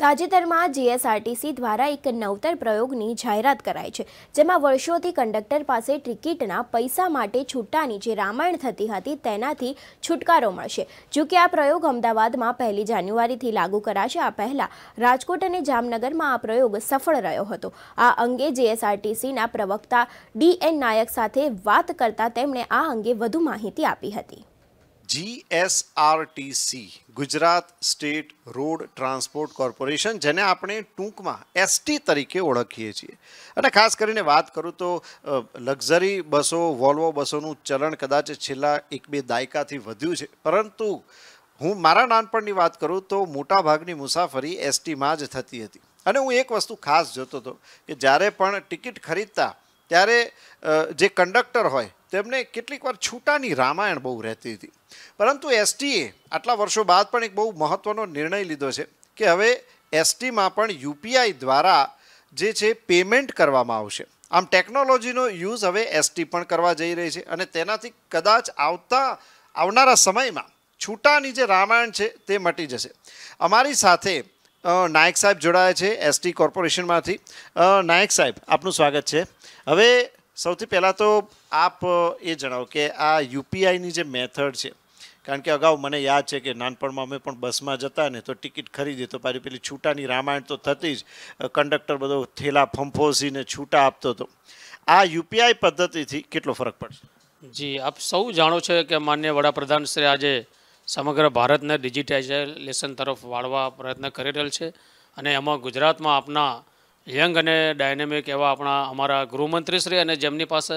તાજેતરમાં જીએસઆરટીસી દ્વારા એક નવતર પ્રયોગની જાહેરાત કરાઈ છે, જેમાં વર્ષોથી કંડક્ટર પાસે ટિકિટના પૈસા માટે છૂટાની જે રામાયણ થતી હતી તેનાથી છુટકારો મળશે. જો કે આ પ્રયોગ અમદાવાદમાં પહેલી જાન્યુઆરીથી લાગુ કરાશે, આ પહેલા રાજકોટ અને જામનગરમાં આ પ્રયોગ સફળ રહ્યો હતો. આ અંગે જીએસઆરટીસીના પ્રવક્તા ડી એન નાયક સાથે વાત કરતા તેમણે આ અંગે વધુ માહિતી આપી હતી. GSRTC Gujarat state road transport corporation, જેને આપણે ટૂંકમાં એસટી તરીકે ઓળખીએ છીએ. અને ખાસ કરીને વાત કરું તો લક્ઝરી બસો, વોલ્વો બસોનું ચલણ કદાચ છેલ્લા એક બે દાયકાથી વધ્યું છે. પરંતુ હું મારા નાનપણની વાત કરું તો મોટાભાગની મુસાફરી એસટીમાં જ થતી હતી. અને હું એક વસ્તુ ખાસ જોતો હતો કે જ્યારે પણ ટિકિટ ખરીદતા, ત્યારે જે કંડક્ટર હોય તેમને કેટલીક વાર છૂટાની રામાયણ બહુ રહેતી હતી. પરંતુ એસટીએ આટલા વર્ષો બાદ પણ એક બહુ મહત્ત્વનો નિર્ણય લીધો છે કે હવે એસટીમાં પણ યુપીઆઈ દ્વારા જે છે પેમેન્ટ કરવામાં આવશે. આમ ટેકનોલોજીનો યુઝ હવે એસટી પણ કરવા જઈ રહી છે અને તેનાથી કદાચ આવતા, આવનારા સમયમાં છૂટાની જે રામાયણ છે તે મટી જશે. અમારી સાથે નાયક સાહેબ જોડાયા છે એસટી કોર્પોરેશનમાંથી. નાયક સાહેબ, આપનું સ્વાગત છે. હવે સૌથી પહેલાં તો આપ એ જણાવો કે આ યુપીઆઈની જે મેથડ છે, કારણ કે અગાઉ મને યાદ છે કે નાનપણમાં અમે પણ બસમાં જતા ને તો ટિકિટ ખરીદી તો પાછી પેલી છૂટાની રામાયણ તો થતી જ કંડક્ટર બધો થેલા ફંફોસીને છૂટા આપતો હતો આ યુપીઆઈ પદ્ધતિથી કેટલો ફરક પડશે? જી, આપ સૌ જાણો છો કે માન્ય વડાપ્રધાન શ્રી આજે સમગ્ર ભારતને ડિજિટાઇઝેશન તરફ વાળવા પ્રયત્ન કરી રહેલ છે અને એમાં ગુજરાતમાં આપના યંગ અને ડાયનેમિક એવા આપણા અમારા ગૃહમંત્રી શ્રી અને જેમની પાસે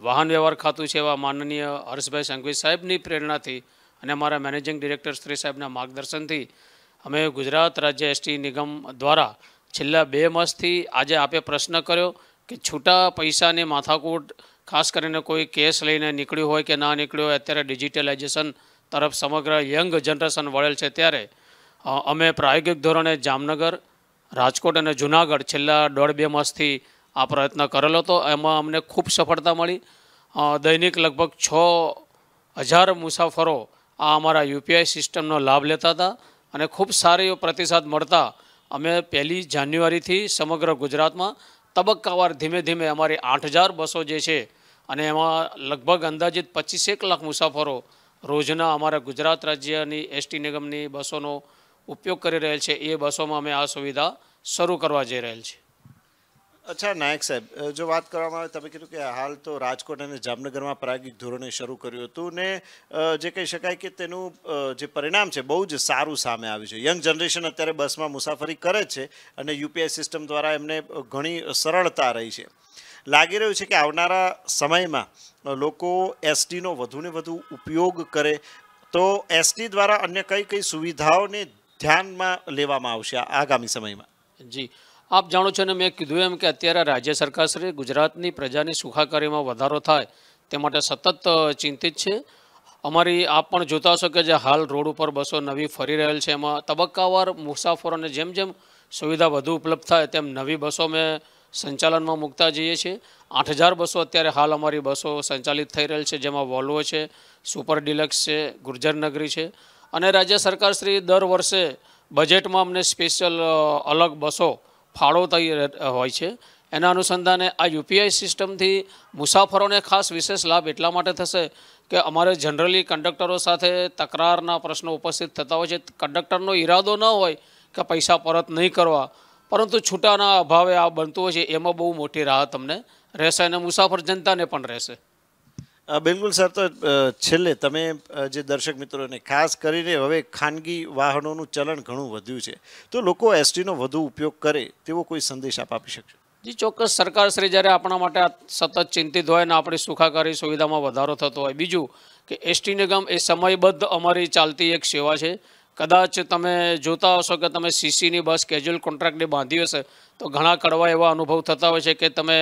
વાહન વ્યવહાર ખાતું છે એવા માનનીય હર્ષભાઈ સંઘવી સાહેબની પ્રેરણાથી અને અમારા મેનેજિંગ ડિરેક્ટર શ્રી સાહેબના માર્ગદર્શનથી અમે ગુજરાત રાજ્ય એસટી નિગમ દ્વારા છેલ્લા બે માસથી આજે આપે પ્રશ્ન કર્યો કે છૂટા પૈસાની માથાકૂટ, ખાસ કરીને કોઈ કેસ લઈને નીકળ્યું હોય કે ના નીકળ્યું હોય, અત્યારે ડિજિટલાઇઝેશન તરફ સમગ્ર યંગ જનરેશન વળેલ છે ત્યારે અમે પ્રાયોગિક ધોરણે જામનગર રાજકોટ અને જુનાગઢ છેલ્લા દોઢ બે માસથી આ પ્રયત્ન કરેલો હતો. એમાં અમને ખૂબ સફળતા મળી. દૈનિક લગભગ છ હજાર મુસાફરો આ અમારા યુપીઆઈ સિસ્ટમનો લાભ લેતા હતા અને ખૂબ સારી પ્રતિસાદ મળતા અમે પહેલી જાન્યુઆરીથી સમગ્ર ગુજરાતમાં તબક્કાવાર ધીમે ધીમે અમારી આઠ હજાર બસો જે છે અને એમાં લગભગ અંદાજિત પચીસેક લાખ મુસાફરો રોજના અમારા ગુજરાત રાજ્યની એસટી નિગમની બસોનો ઉપયોગ કરી રહેલ છે, એ બસોમાં અમે આ સુવિધા શરૂ કરવા જઈ રહેલ છે. અચ્છા, નાયક સાહેબ જો વાત કરવામાં આવે, તમે કીધું કે હાલ તો રાજકોટ અને જામનગરમાં પ્રાયોગિક ધોરણે શરૂ કર્યું હતું ને જે કહી શકાય કે તેનું જે પરિણામ છે, બહુ જ સારું સામે આવ્યું છે. યંગ જનરેશન અત્યારે બસમાં મુસાફરી કરે છે અને યુપીઆઈ સિસ્ટમ દ્વારા એમને ઘણી સરળતા રહી છે. લાગી રહ્યું છે કે આવનારા સમયમાં લોકો એસટીનો વધુને વધુ ઉપયોગ કરે. તો એસટી દ્વારા અન્ય કઈ કઈ સુવિધાઓને ધ્યાનમાં લેવામાં આવશે આગામી સમયમાં. જી. આપ જાણો છો ને મેં કીધું એમ કે અત્યારે રાજ્ય સરકારશ્રી ગુજરાતની પ્રજાની સુખાકારીમાં વધારો થાય તે માટે સતત ચિંતિત છે. અમારી આપ પણ જોતા હશો કે જે હાલ રોડ ઉપર બસો નવી ફરી રહેલ છે. એમાં તબક્કાવાર મુસાફરોને જેમ જેમ સુવિધા વધુ ઉપલબ્ધ થાય તેમ નવી બસો મેં સંચાલનમાં મૂકતા જઈએ છીએ. આઠ હજાર બસો અત્યારે હાલ અમારી બસો સંચાલિત થઈ રહેલ છે, જેમાં વોલ્વો છે સુપર ડિલક્સ છે ગુર્જરનગરી છે. અને રાજ્ય સરકાર શ્રી દર વર્ષે બજેટમાં અમને સ્પેશિયલ અલગ બસો ફાળો થઈ હોય છે. એના અનુસંધાને આ યુપીઆઈ સિસ્ટમથી મુસાફરોને ખાસ વિશેષ લાભ એટલા માટે થશે કે અમારે જનરલી કંડક્ટરો સાથે તકરારના પ્રશ્નો ઉપસ્થિત થતા હોય છે. કંડક્ટરનો ઈરાદો ન હોય કે પૈસા પરત નહીં કરવા. પરંતુ છૂટાના અભાવે આ બનતું હોય છે એમાં બહુ મોટી રાહત તમને રહેશે અને મુસાફર જનતાને પણ રહેશે. બિલકુલ સર તો છેલ્લે તમે જે દર્શક મિત્રોને ખાસ કરીને હવે ખાનગી વાહનોનું ચલણ ઘણું વધ્યું છે તો લોકો એસટીનો વધુ ઉપયોગ કરે તેવો કોઈ સંદેશ આપ આપી શકશો? જી ચોક્કસ સરકાર શ્રી જ્યારે આપણા માટે સતત ચિંતિત હોય ને આપણી સુખાકારી સુવિધામાં વધારો થતો હોય બીજું કે એસટી નિગમ એ સમયબદ્ધ અમારી ચાલતી એક સેવા છે કદાચ તમે જોતા હશો કે તમે સીસીની બસ કેજ્યુઅલ કોન્ટ્રાક્ટની બાંધી હશે, તો ઘણા કડવા એવા અનુભવ થતા હોય છે કે તમે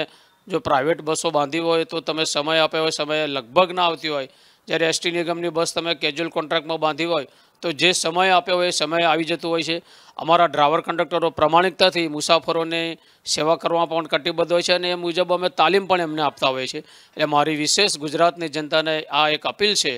જો પ્રાઇવેટ બસો બાંધી હોય તો તમે સમય આપ્યો હોય, સમયે લગભગ ના આવતી હોય. જ્યારે એસટી નિગમની બસ તમે કેજ્યુઅલ કોન્ટ્રાક્ટમાં બાંધી હોય, તો જે સમય આપ્યો હોય એ સમય આવી જતું હોય છે. અમારા ડ્રાઈવર કંડક્ટરો પ્રમાણિકતાથી મુસાફરોને સેવા કરવા પણ કટિબદ્ધ હોય છે અને એ મુજબ અમે તાલીમ પણ એમને આપતા હોઈએ છીએ. એટલે મારી વિશેષ ગુજરાતની જનતાને આ એક અપીલ છે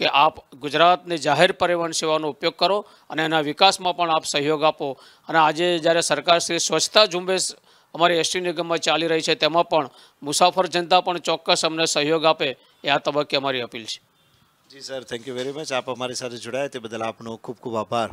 કે આપ ગુજરાતની જાહેર પરિવહન સેવાનો ઉપયોગ કરો અને એના વિકાસમાં પણ આપ સહયોગ આપો. અને આજે જ્યારે સરકારશ્રી સ્વચ્છતા ઝુંબેશ અમારી એસટી નિગમમાં ચાલી રહી છે, તેમાં પણ મુસાફર જનતા પણ ચોક્કસ અમને સહયોગ આપે એ આ તબક્કે અમારી અપીલ છે. જી sir thank you very much આપ અમારી સાથે જોડાયા તે બદલ આપનો ખૂબ ખૂબ આભાર.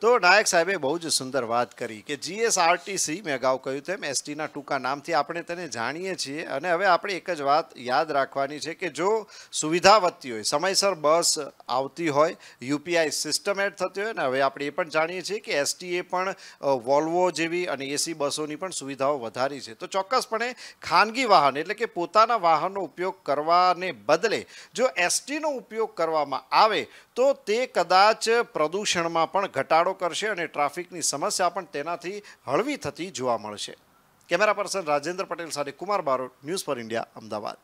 તો નાયક સાહેબે બહુ જ સુંદર વાત કરી કે જીએસઆરટીસી મેં અગાઉ કહ્યું તેમ એસટીના ટૂંકા નામથી આપણે તેને જાણીએ છીએ. અને હવે આપણે એક જ વાત યાદ રાખવાની છે કે જો સુવિધા વધતી હોય, સમયસર બસ આવતી હોય યુપીઆઈ સિસ્ટમ એડ થતી હોય ને હવે આપણે એ પણ જાણીએ છીએ કે એસટીએ પણ વોલ્વો જેવી અને એસી બસોની પણ સુવિધાઓ વધારી છે. તો ચોક્કસપણે ખાનગી વાહન એટલે કે પોતાના વાહનનો ઉપયોગ કરવાને બદલે જો એસટીનો ઉપયોગ કરવામાં આવે તો તે કદાચ પ્રદૂષણમાં પણ ઘટાડો કરશે અને ટ્રાફિકની સમસ્યા પણ તેનાથી હળવી થતી જોવા મળશે. કેમેરા પર્સન રાજેન્દ્ર પટેલ સાથે Kumar Barot, news four India, Ahmedabad.